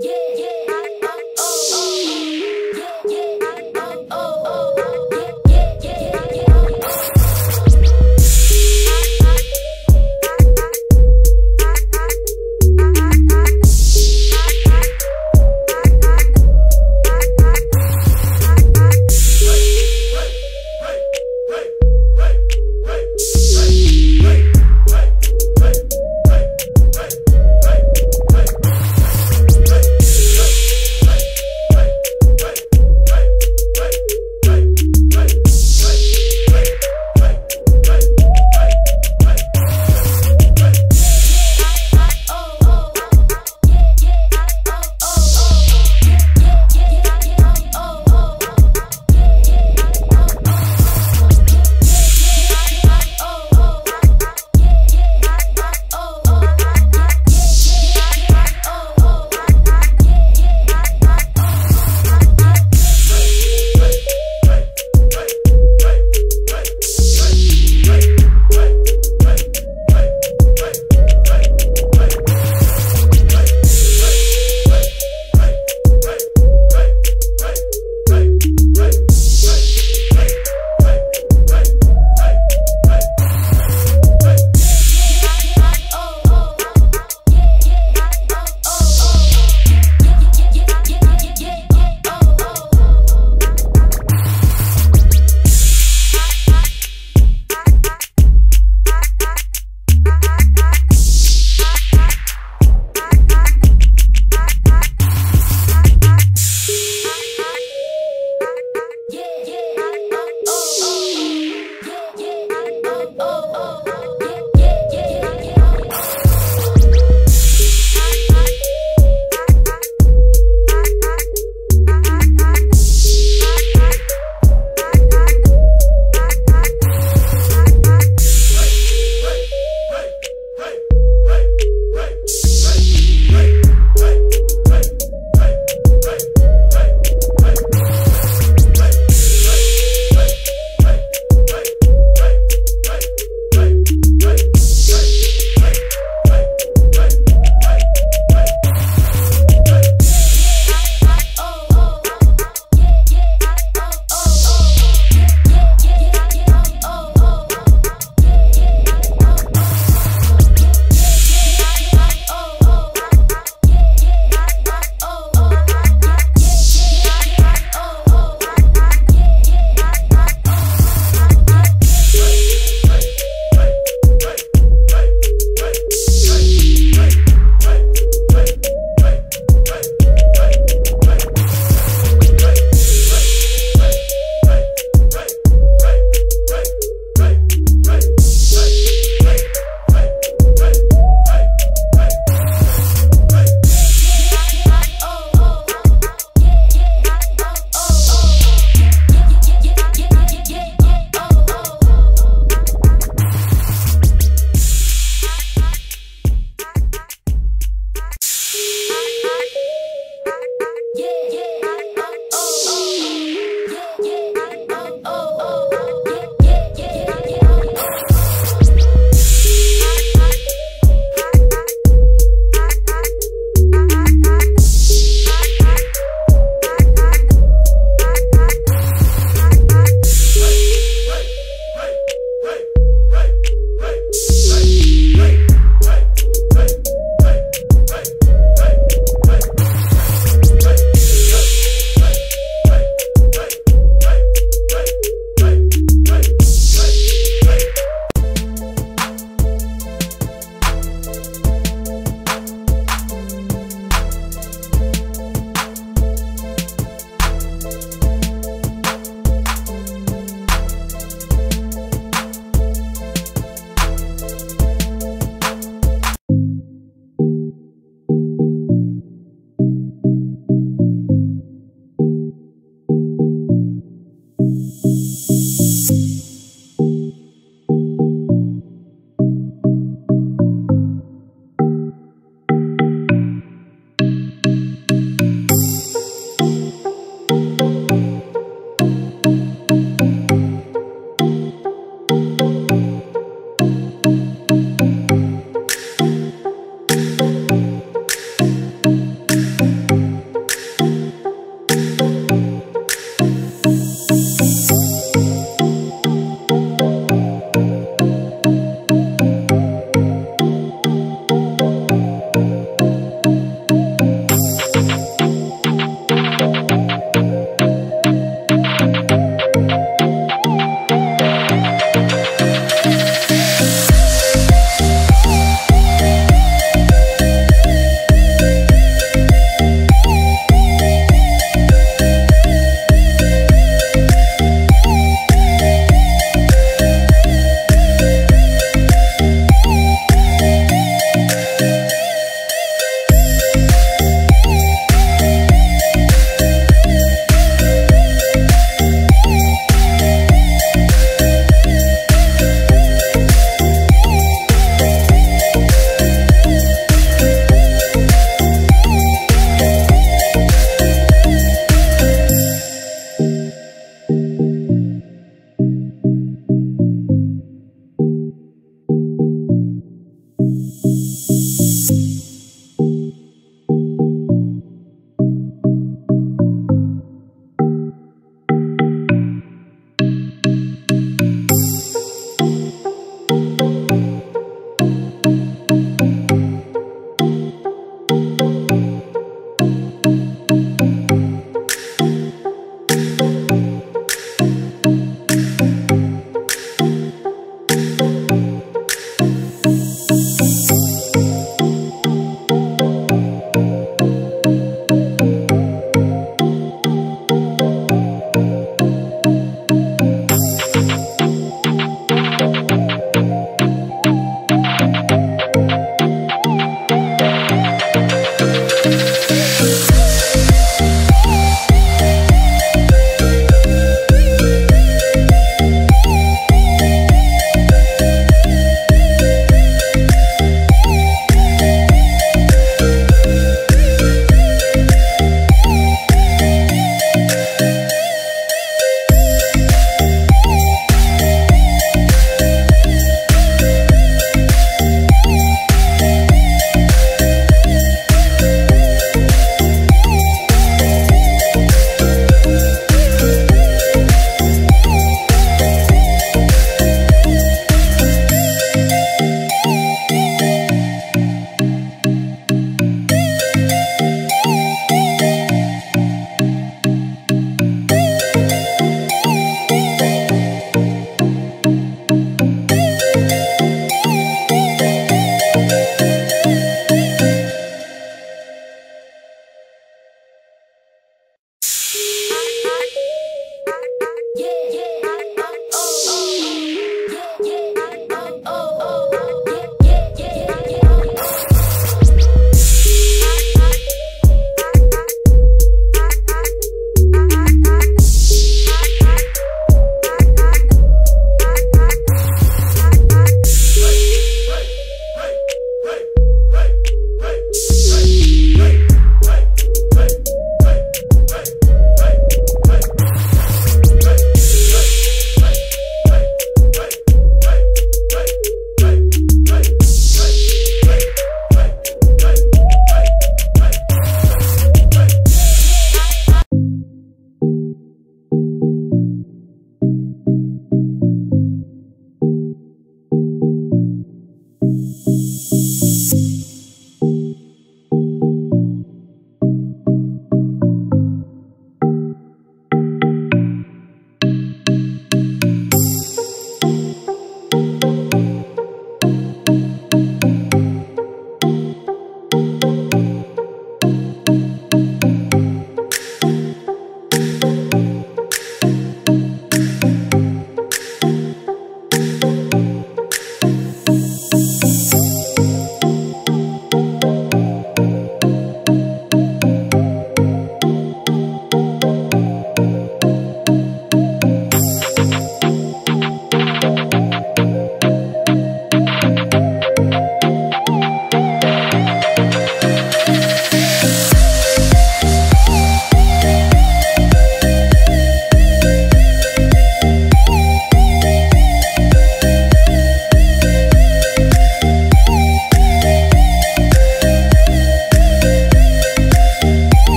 Yeah.